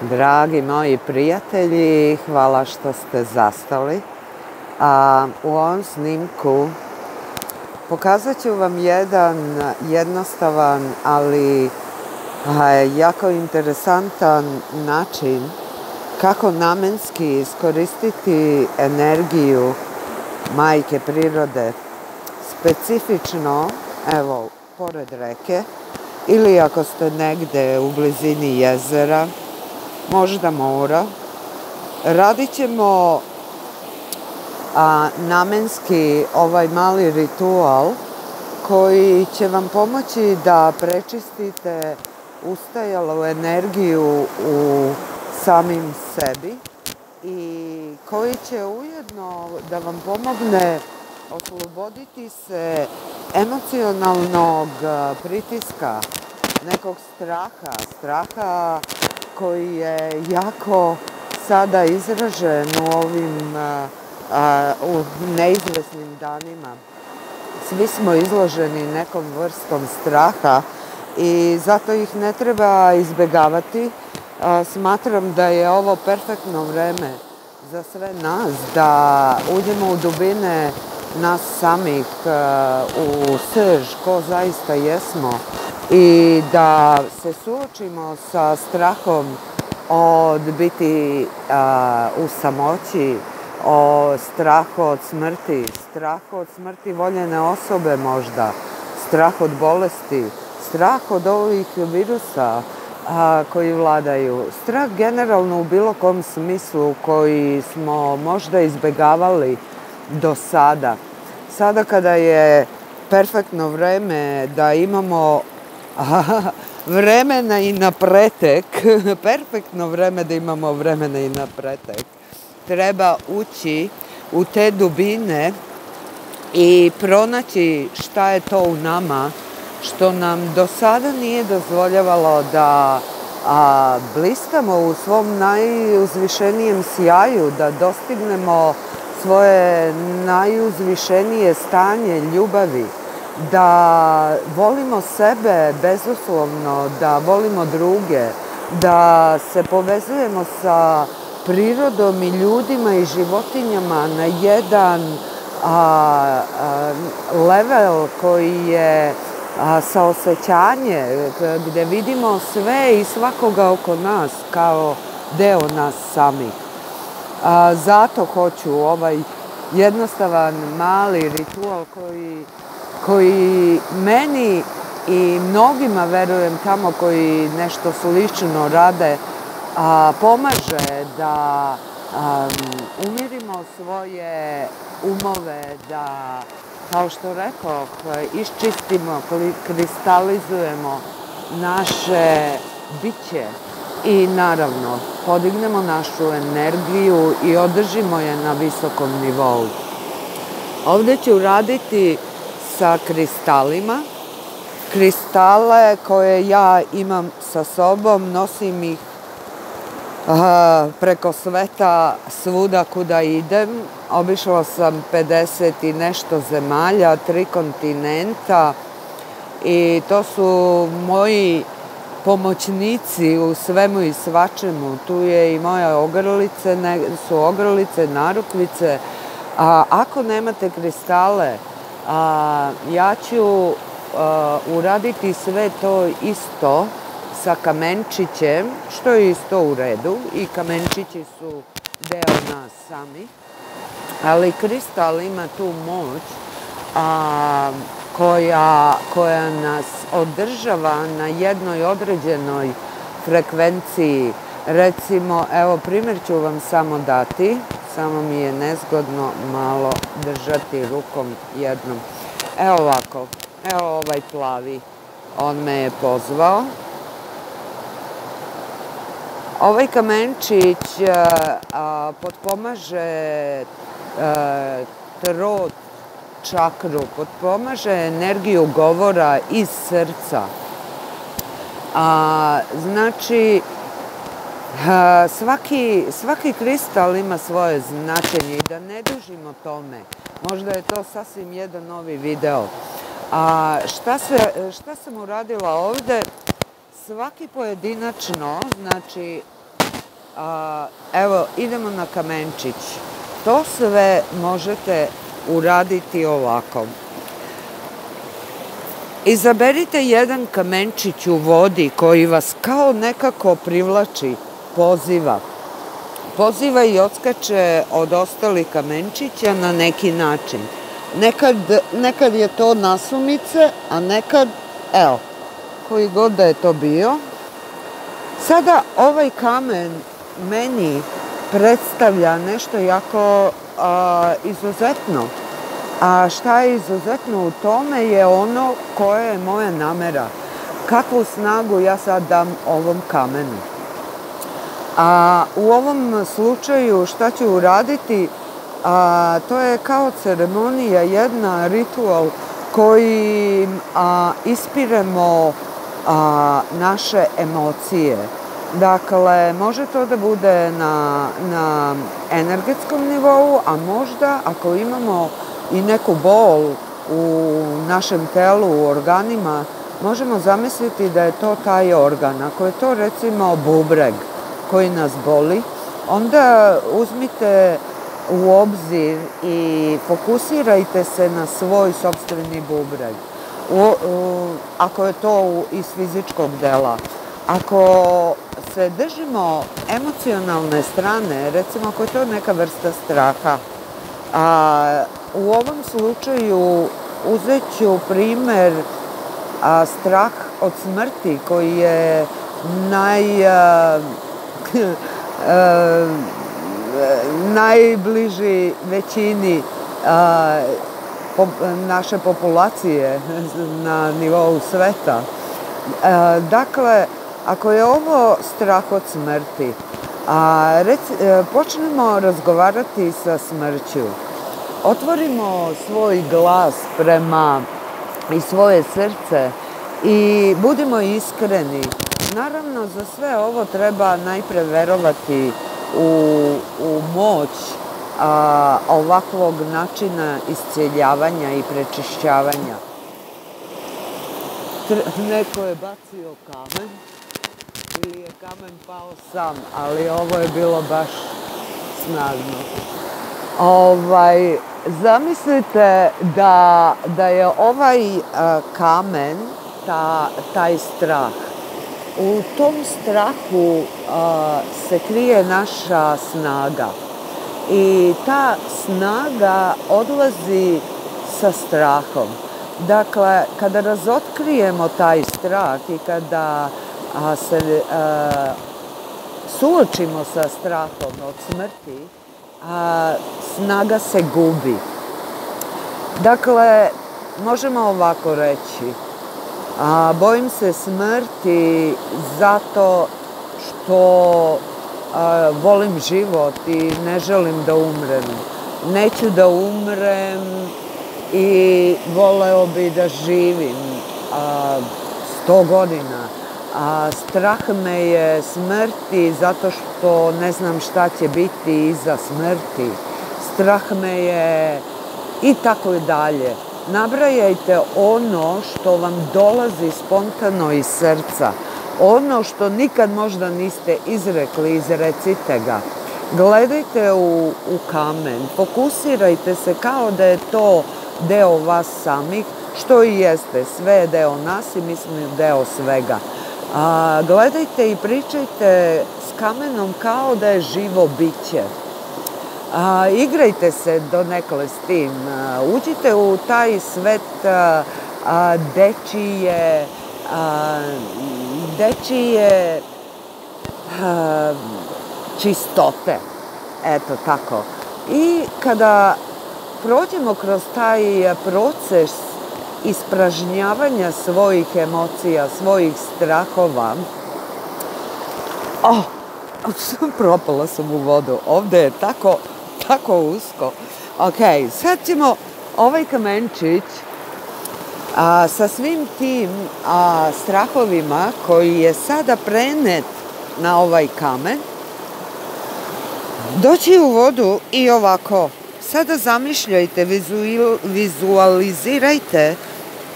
Dragi moji prijatelji, hvala što ste zastali. A, u ovom snimku pokazat ću vam jedan jednostavan, ali a, jako interesantan način kako namenski iskoristiti energiju majke prirode. Specifično, evo, pored reke, ili ako ste negde u blizini jezera, možda mora. Radit ćemo a, namenski ovaj mali ritual koji će vam pomoći da prečistite ustajalu energiju u samim sebi i koji će ujedno da vam pomogne osloboditi se emocionalnog pritiska, nekog straha, straha koji je jako sada izražen u ovim u neizvesnim danima. Svi smo izloženi nekom vrstom straha i zato ih ne treba izbegavati. Smatram da je ovo perfektno vreme za sve nas da uđemo u dubine nas samih, u srž ko zaista jesmo i da se suočimo sa strahom od biti a, u samoći, o strahu od smrti, strah od smrti voljene osobe možda, strah od bolesti, strah od ovih virusa koji vladaju, strah generalno u bilo kom smislu koji smo možda izbegavali do sada. Sada kada je perfektno vreme da imamo vremena i na pretek, perfektno vreme da imamo vremena i na pretek, treba ući u te dubine i pronaći šta je to u nama što nam do sada nije dozvoljavalo da a, bliskamo u svom najuzvišenijem sjaju, da dostignemo svoje najuzvišenije stanje ljubavi, da volimo sebe bezuslovno, da volimo druge, da se povezujemo sa prirodom i ljudima i životinjama na jedan a, level koji je a, saosećanje, gde vidimo sve i svakoga oko nas kao deo nas samih. A, zato hoću ovaj jednostavan mali ritual koji koji meni i mnogima, verujem, tamo koji nešto slično rade, a, pomaže da a, umirimo svoje umove, da, kao što rekao, iščistimo, kristalizujemo naše biće i naravno podignemo našu energiju i održimo je na visokom nivou. Ovde ću raditi sa kristalima. Kristale koje ja imam sa sobom, nosim ih a, preko sveta svuda kuda idem. Obišla sam 50 i nešto zemalja, tri kontinenta i to su moji pomoćnici u svemu i svačemu. Tu je i moja ogrlice, su ogrlice, narukvice. A ako nemate kristale, A, ja ću a, uraditi sve to isto sa kamenčićem, što je isto u redu i kamenčići su deo nas sami, ali kristal ima tu moć a, koja, koja nas održava na jednoj određenoj frekvenciji. Recimo, evo primjer ću vam samo dati samo mi je nezgodno malo držati rukom jednom. Evo ovako, evo ovaj plavi, on me je pozvao. Ovaj kamenčić a, a, potpomaže a, trot čakru, potpomaže energiju govora iz srca. A, znači, svaki, svaki kristal ima svoje značenje i da ne dužimo tome. Možda je to sasvim jedan novi video. A šta, se, šta sam uradila ovde? Svaki pojedinačno, znači A, evo, idemo na kamenčić. To sve možete uraditi ovako. Izaberite jedan kamenčić u vodi koji vas kao nekako privlači, poziva. Poziva i odskače od ostalih kamenčića na neki način. Nekad, nekad je to nasumice, a nekad, evo, koji god da je to bio. Sada ovaj kamen meni predstavlja nešto jako a, izuzetno. A šta je izuzetno u tome je ono koje je moja namera. Kakvu snagu ja sad dam ovom kamenu. A u ovom slučaju šta ću uraditi, a, to je kao ceremonija, jedna ritual koji a, ispiremo a, naše emocije. Dakle, može to da bude na, na energetskom nivou, a možda ako imamo i neku bol u našem telu, u organima, možemo zamisliti da je to taj organ. Ako je to recimo bubreg koji nas boli, onda uzmite u obzir i fokusirajte se na svoj sobstveni bubreg. Ako je to iz fizičkog dela. Ako se držimo emocionalne strane, recimo ako je to neka vrsta straha, a, u ovom slučaju uzet ću primer strah od smrti koji je naj, najbliži većini naše populacije na nivou sveta. Dakle, ako je ovo strah od smrti, a reci, e, počnemo razgovarati sa smrću, otvorimo svoj glas prema i svoje srce i budimo iskreni. Naravno, za sve ovo treba najpre verovati u, u moć a, ovakvog načina iscijeljavanja i prečišćavanja. Tr neko je bacio kamen ili je kamen pao sam, ali ovo je bilo baš snažno. Ovaj, zamislite da, da je ovaj a, kamen, ta, taj strah, u tom strahu a, se krije naša snaga. I ta snaga odlazi sa strahom. Dakle, kada razotkrijemo taj strah i kada a, se a, suočimo sa strahom od smrti, a, snaga se gubi. Dakle, možemo ovako reći, a, bojim se smrti zato što a, volim život i ne želim da umrem. Neću da umrem i voleo bi da živim a, 100 godina. A strah me je smrti zato što ne znam šta će biti iza smrti. Strah me je i tako dalje. Nabrajajte ono što vam dolazi spontano iz srca. Ono što nikad možda niste izrekli, izrecite ga. Gledajte u, u kamen, fokusirajte se kao da je to deo vas samih, što i jeste, sve je deo nas i mi smo deo svega. A, gledajte i pričajte s kamenom kao da je živo biće. A, igrajte se do nekole s tim. A, uđite u taj svet a, a, dečije, a, dečije a, čistote. Eto, tako. I kada prođemo kroz taj proces ispražnjavanja svojih emocija, svojih strahova, oh, propala sam u vodu. Ovde je tako, tako usko. Ok, sad ćemo ovaj kamenčić a, sa svim tim a, strahovima koji je sada prenet na ovaj kamen, doći u vodu i ovako. Sada zamišljajte, vizualizirajte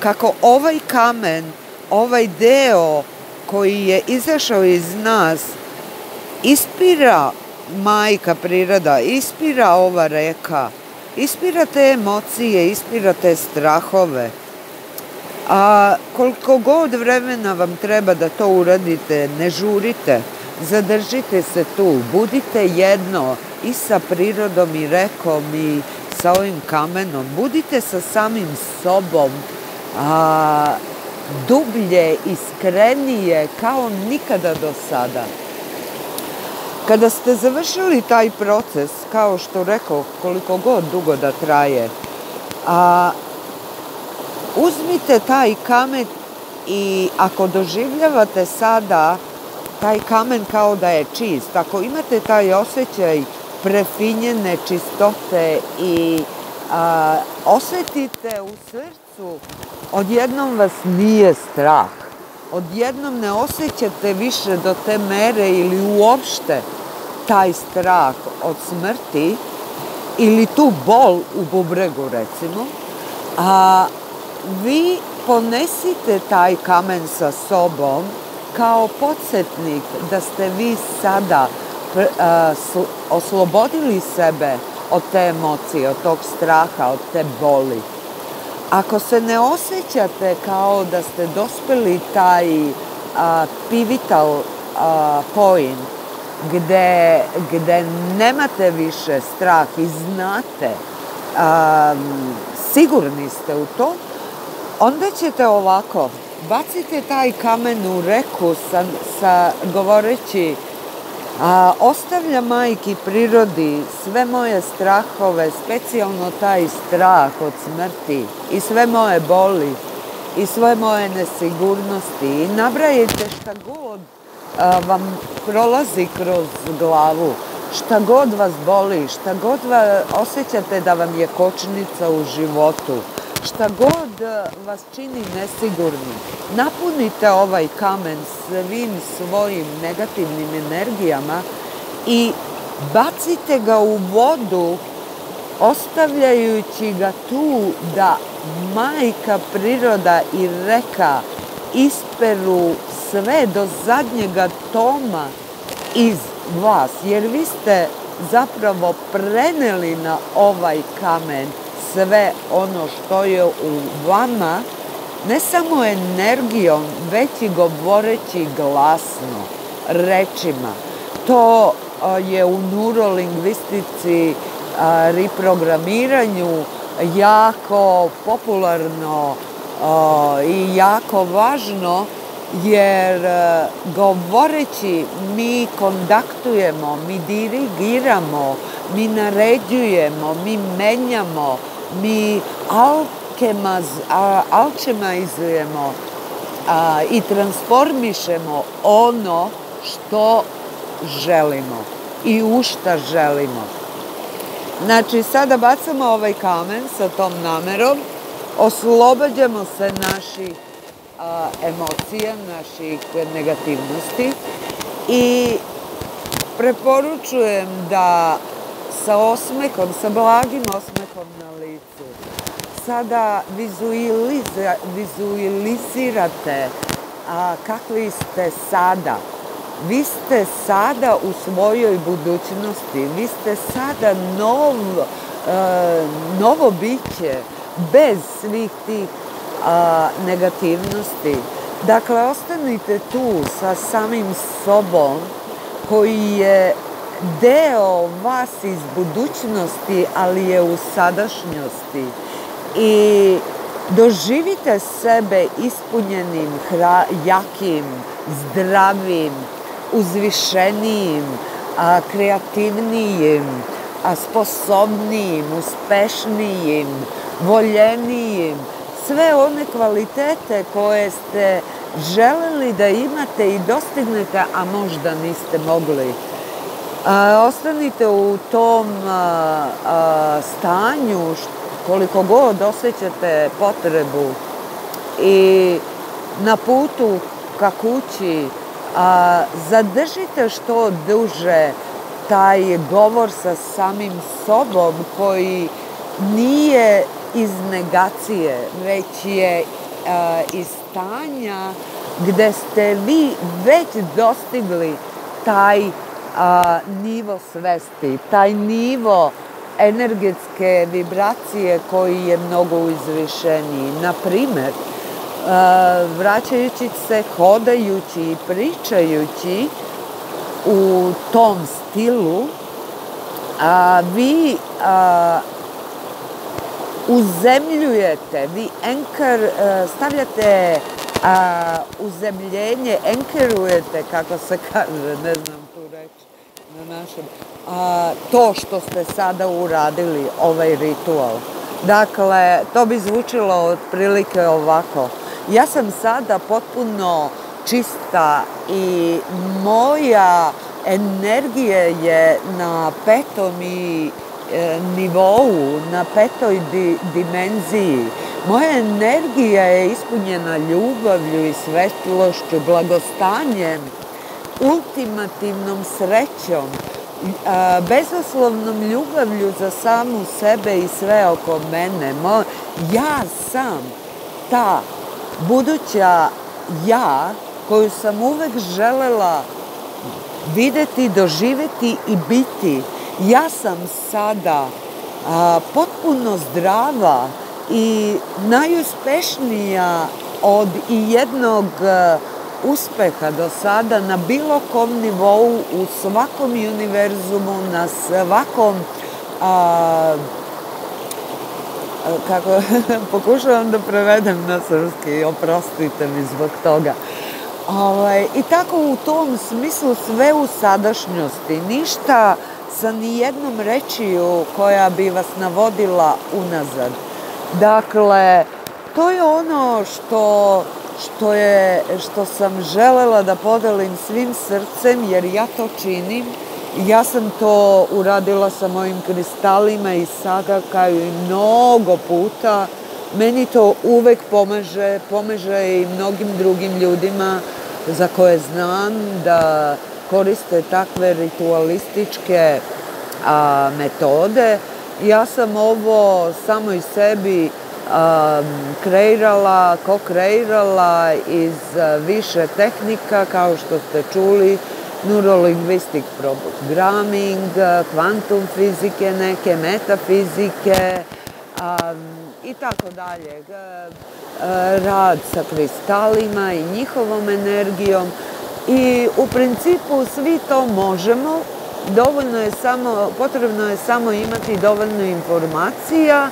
kako ovaj kamen, ovaj deo koji je izašao iz nas, ispira majka priroda, ispira ova reka, ispira te emocije, ispira te strahove. A koliko god vremena vam treba da to uradite, ne žurite, zadržite se tu, budite jedno i sa prirodom i rekom i sa ovim kamenom, budite sa samim sobom, a, dublje, iskrenije, kao nikada do sada. Kada ste završili taj proces, kao što rekao, koliko god dugo da traje, a, uzmite taj kamen i ako doživljavate sada taj kamen kao da je čist, ako imate taj osjećaj prefinjene čistote i a, osetite u srcu, odjednom vas nije strah. Odjednom ne osjećate više do te mere ili uopšte taj strah od smrti ili tu bol u bubregu recimo, a vi ponesite taj kamen sa sobom kao podsjetnik da ste vi sada oslobodili sebe od te emocije, od tog straha, od te boli. Ako se ne osjećate kao da ste dospeli taj a, pivotal a, point gde, gde nemate više strah i znate, a, sigurni ste u to, onda ćete ovako, bacite taj kamen u reku sa, sa govoreći a, ostavlja majki prirodi sve moje strahove, specijalno taj strah od smrti i sve moje boli i sve moje nesigurnosti. I nabrajite šta god vam prolazi kroz glavu, šta god vas boli, šta god va, osjećate da vam je kočnica u životu, šta god vas čini nesigurnim, napunite ovaj kamen svim svojim negativnim energijama i bacite ga u vodu ostavljajući ga tu da majka priroda i reka isperu sve do zadnjega toma iz vas, jer vi ste zapravo preneli na ovaj kamen sve ono što je u vama, ne samo energijom, već i govoreći glasno, rečima. To je u neurolingvistici, reprogramiranju jako popularno i jako važno jer govoreći mi kondaktujemo, mi dirigiramo, mi naređujemo, mi menjamo, mi alkemaz, a, alčemaizujemo a, i transformišemo ono što želimo i u šta želimo. Znači, sada bacamo ovaj kamen sa tom namerom, oslobađamo se naših a, emocija, naših negativnosti i preporučujem da sa osmehom, sa blagim osmehom na licu. Sada vizualizirate a, kakvi ste sada. Vi ste sada u svojoj budućnosti, vi ste sada nov, e, novo biće bez svih tih negativnosti. Dakle, ostanite tu sa samim sobom koji je deo vas iz budućnosti, ali je u sadašnjosti. I doživite sebe ispunjenim, jakim, zdravim, uzvišenijim, a, kreativnijim, a sposobnijim, uspešnijim, voljenijim, sve one kvalitete koje ste želeli da imate i dostignete, a možda niste mogli ostanite u tom stanju koliko god osjećate potrebu i na putu ka kući a, zadržite što duže taj govor sa samim sobom koji nije iz negacije, već je iz stanja gde ste vi već dostigli taj a, nivo svesti, taj nivo energetske vibracije koji je mnogo uzvišeniji. Na primer, vraćajući se, hodajući i pričajući u tom stilu, a, vi a, uzemljujete, vi enker, a, stavljate a, uzemljenje, enkerujete, kako se kaže, ne znam na našem, a, to što ste sada uradili, ovaj ritual. Dakle, to bi zvučilo otprilike ovako. Ja sam sada potpuno čista i moja energija je na petom i e, nivou, na petoj di, dimenziji. Moja energija je ispunjena ljubavlju i svetlošću, blagostanjem, ultimativnom srećom, bezoslovnom ljubavlju za samu sebe i sve oko mene. Ja sam ta buduća ja koju sam uvek želela videti, doživeti i biti. Ja sam sada potpuno zdrava i najuspešnija od jednog a, uspeha do sada na bilo kom nivou, u svakom univerzumu, na svakom a, kako pokušavam da prevedem na srpski, oprostite mi zbog toga. Ovaj, I tako u tom smislu sve u sadašnjosti, ništa sa nijednom rečiju koja bi vas navodila unazad. Dakle, to je ono što, što, je, što sam želela da podelim svim srcem, jer ja to činim. Ja sam to uradila sa mojim kristalima i sada kao i mnogo puta Meni to uvek pomaže, pomaže i mnogim drugim ljudima za koje znam da koriste takve ritualističke a, metode. Ja sam ovo samo i sebi kreirala, ko-kreirala iz više tehnika, kao što ste čuli, neurolinguistic programming, kvantum fizike, neke metafizike, i tako dalje. Rad sa kristalima i njihovom energijom i u principu svi to možemo, dovoljno je samo, potrebno je samo imati dovoljno informacija,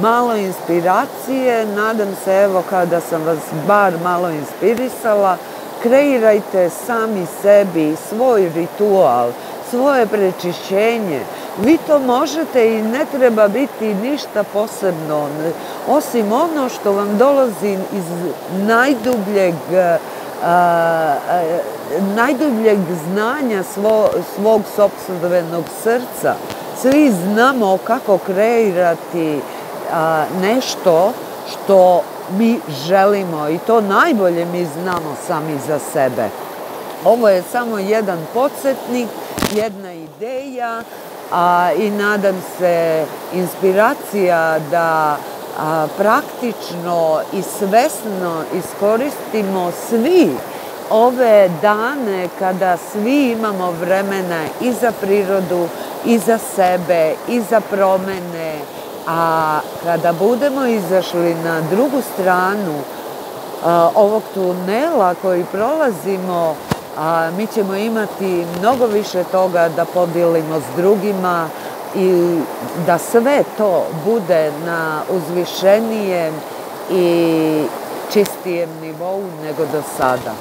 malo inspiracije, nadam se evo kada sam vas bar malo inspirisala, kreirajte sami sebi svoj ritual, svoje prečišćenje, Vi to možete i ne treba biti ništa posebno, osim ono što vam dolazi iz najdubljeg najdubljeg znanja svo, svog sobstvenog srca. Svi znamo kako kreirati nešto što mi želimo i to najbolje mi znamo sami za sebe. Ovo je samo jedan podsjetnik, jedna ideja, a, i nadam se inspiracija da a, praktično i svesno iskoristimo svi ove dane kada svi imamo vremena i za prirodu, i za sebe, i za promene, a kada budemo izašli na drugu stranu ovog tunela koji prolazimo, a mi ćemo imati mnogo više toga da podijelimo s drugima i da sve to bude na uzvišenijem i čistijem nivou nego do sada.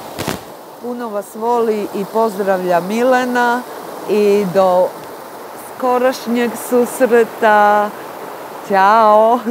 Puno vas voli i pozdravlja Milena i do skorašnjeg susreta. Tchau!